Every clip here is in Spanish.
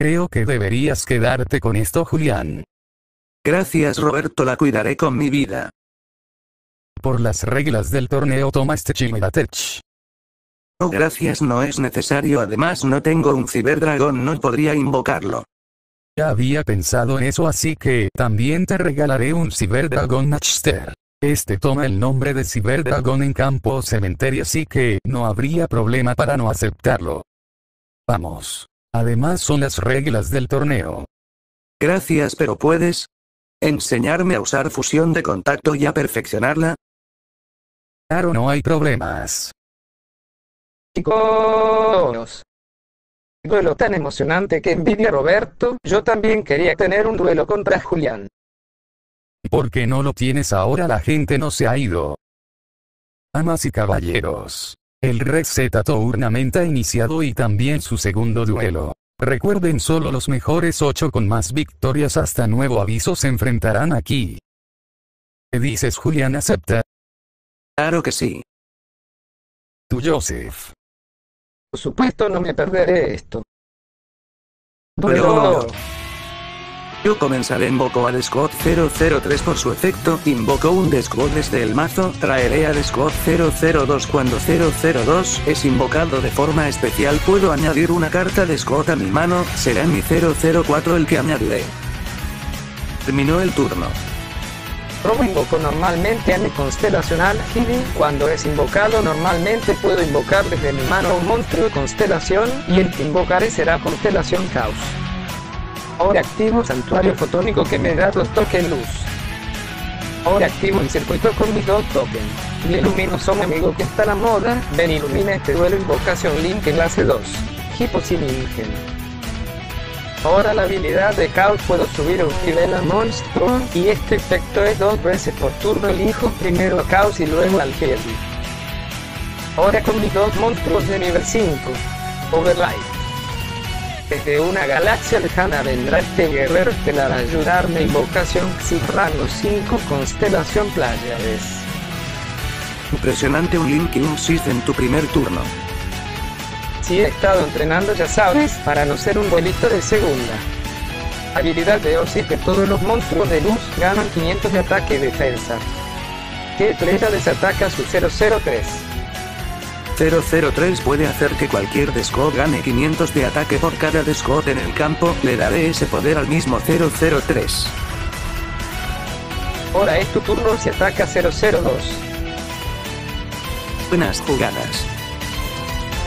Creo que deberías quedarte con esto Julián. Gracias Roberto, la cuidaré con mi vida. Por las reglas del torneo toma este Chimeratech. Oh, gracias, no es necesario. Además, no tengo un ciberdragón, no podría invocarlo. Ya había pensado en eso, así que también te regalaré un ciberdragón Nachster. Este toma el nombre de ciberdragón en campo o cementerio, así que no habría problema para no aceptarlo. Vamos. Además, son las reglas del torneo. Gracias, pero puedes enseñarme a usar fusión de contacto y a perfeccionarla. Claro, no hay problemas. Chicos. Duelo tan emocionante que envidia Roberto, yo también quería tener un duelo contra Julián. ¿Por qué no lo tienes ahora? La gente no se ha ido. Amas y caballeros. El Rex Z Tournament ha iniciado y también su segundo duelo. Recuerden solo los mejores 8 con más victorias hasta nuevo aviso se enfrentarán aquí. ¿Qué dices Julián acepta? Claro que sí. Tú Joseph. Por supuesto no me perderé esto. Pero... Yo comenzaré invoco al Scott 003 por su efecto, invoco un Descode desde el mazo, traeré al Scott 002 cuando 002 es invocado de forma especial puedo añadir una carta de Scott a mi mano, será mi 004 el que añadiré. Terminó el turno. Robo invoco normalmente a mi constelacional Healing. Cuando es invocado normalmente puedo invocar desde mi mano un monstruo constelación, y el que invocaré será constelación Caos. Ahora activo santuario fotónico que me da dos tokens luz. Ahora activo el circuito con mis dos tokens. Y ilumino son amigo que está a la moda. Ven ilumina este duelo invocación link clase 2. Hipo sin Ingen. Ahora la habilidad de caos puedo subir un nivel a monstruo, y este efecto es dos veces por turno elijo primero a caos y luego al heavy. Ahora con mis dos monstruos de nivel 5. Overlight. Desde una galaxia lejana vendrá este guerrero estelar a ayudarme invocación rango 5 constelación Playades. Impresionante un Link y un Sith en tu primer turno. Si he estado entrenando ya sabes, para no ser un bolito de segunda. Habilidad de Orsi que todos los monstruos de luz ganan 500 de ataque y defensa. ¿Qué estrella desataca su 003? 003 puede hacer que cualquier Descode gane 500 de ataque por cada Descode en el campo, le daré ese poder al mismo 003. Ahora es tu turno si ataca 002. Buenas jugadas.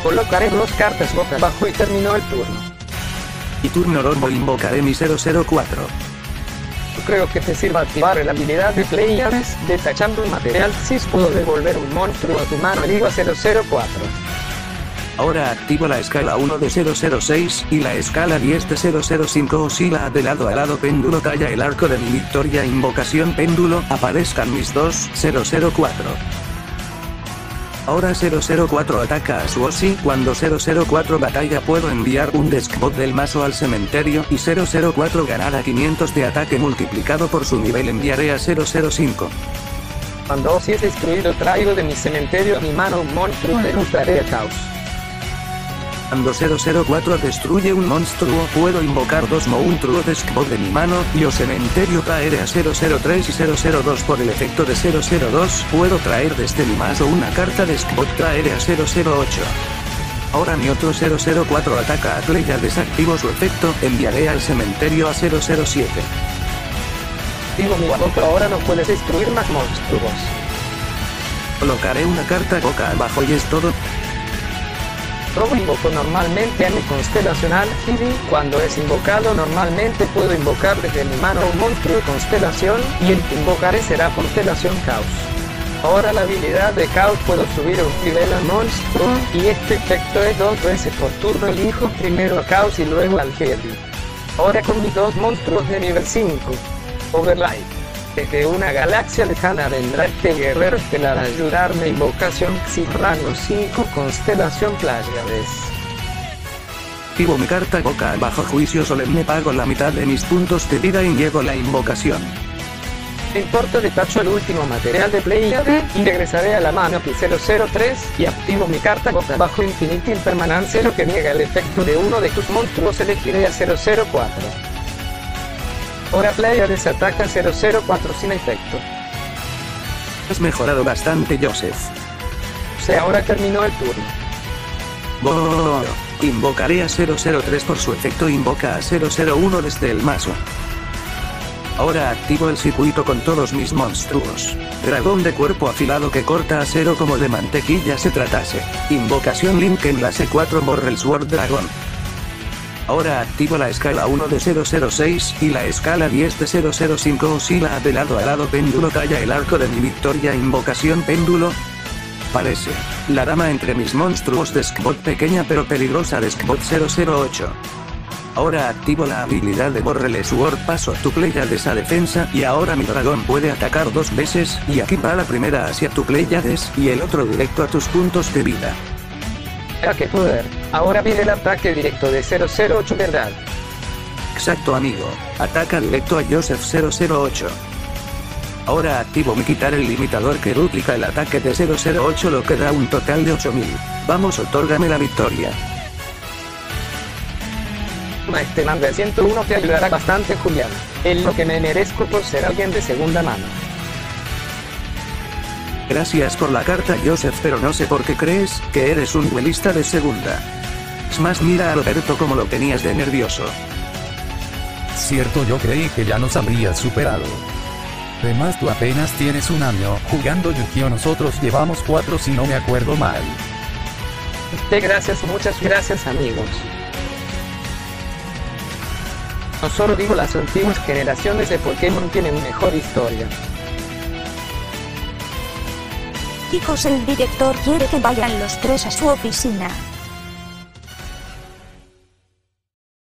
Colocaré dos cartas boca abajo y terminó el turno. Y turno Rombo invocaré mi 004. Creo que te sirva activar la habilidad de Players, detachando un material si puedo devolver un monstruo a tu mano digo a 004. Ahora activo la escala 1 de 006 y la escala 10 de 005 oscila de lado a lado péndulo talla el arco de mi victoria invocación péndulo aparezcan mis dos 004. Ahora 004 ataca a Suosi, cuando 004 batalla puedo enviar un Deskbot del mazo al cementerio y 004 ganará 500 de ataque multiplicado por su nivel enviaré a 005. Cuando Osi es destruido traigo de mi cementerio a mi mano un monstruo de caos. Cuando 004 destruye un monstruo puedo invocar dos monstruos de Skbot de mi mano, y o cementerio traeré a 003 y 002 por el efecto de 002 puedo traer desde mi mazo una carta de Skbot traeré a 008. Ahora mi otro 004 ataca a Cleya desactivo su efecto, enviaré al cementerio a 007. Digo mi ahora no puedes destruir más monstruos. Colocaré una carta boca abajo y es todo. Robo invoco normalmente a mi constelacional Phoebe. Cuando es invocado normalmente puedo invocar desde mi mano un monstruo de constelación, y el que invocaré será constelación caos. Ahora la habilidad de caos puedo subir un nivel al monstruo, y este efecto es dos veces por turno elijo primero a caos y luego al heavy. Ahora con mis dos monstruos de nivel 5. Overlight. Desde una galaxia lejana vendrá este guerrero estelar a ayudarme invocación rango 5 constelación Playades. Activo mi carta boca bajo juicio solemne pago la mitad de mis puntos de vida y llevo la invocación. importa de tacho el último material de Pleiade y regresaré a la mano P003 y activo mi carta gota bajo Infinity Impermanence lo que niega el efecto de uno de tus monstruos elegiré a 004. Ahora Pleiades ataca 004 sin efecto. Has mejorado bastante Joseph. Se ahora terminó el turno. Bo Invocaré a 003 por su efecto invoca a 001 desde el mazo. Ahora activo el circuito con todos mis monstruos. Dragón de cuerpo afilado que corta a cero como de mantequilla se tratase. Invocación Link en la C4 Morrel Sword Dragon. Ahora activo la escala 1 de 006 y la escala 10 de 005 oscila de lado a lado péndulo talla el arco de mi victoria invocación péndulo. Parece. La dama entre mis monstruos de Skbot pequeña pero peligrosa de Skbot 008. Ahora activo la habilidad de Borrele Sword paso tu Pleiades a defensa y ahora mi dragón puede atacar dos veces y aquí va la primera hacia tu Pleiades y el otro directo a tus puntos de vida. ¿A qué poder? Ahora viene el ataque directo de 008 ¿verdad? Exacto amigo, ataca directo a Joseph 008. Ahora activo mi quitar el limitador que duplica el ataque de 008 lo que da un total de 8000. Vamos otórgame la victoria. Este man del 101 te ayudará bastante Julián. Es lo que me merezco por ser alguien de segunda mano. Gracias por la carta Joseph pero no sé por qué crees que eres un duelista de segunda. Más mira a Alberto como lo tenías de nervioso. Cierto yo creí que ya nos habrías superado. Además tú apenas tienes un año jugando Yu-Gi-Oh nosotros llevamos cuatro si no me acuerdo mal. De gracias, muchas gracias amigos. No solo digo las antiguas generaciones de Pokémon tienen mejor historia. Chicos, el director quiere que vayan los tres a su oficina.